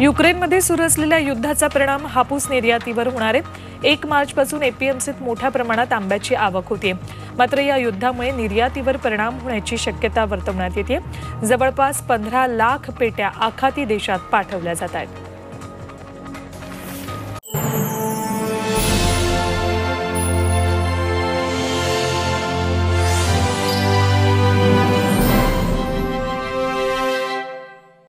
युक्रेनमध्ये सुरू असलेल्या युद्धाचा परिणाम हापूस निर्यातीवर होणार आहे. एक मार्चपासून एपीएमसीत मोठ्या प्रमाणात आंब्याची आवक होते मात्र या युद्धामुळे निर्यातीवर परिणाम होण्याची शक्यता वर्तवण्यात येते जवळपास पंधरा लाख पेट्या आखाती देशात पाठवल्या जात आहेत.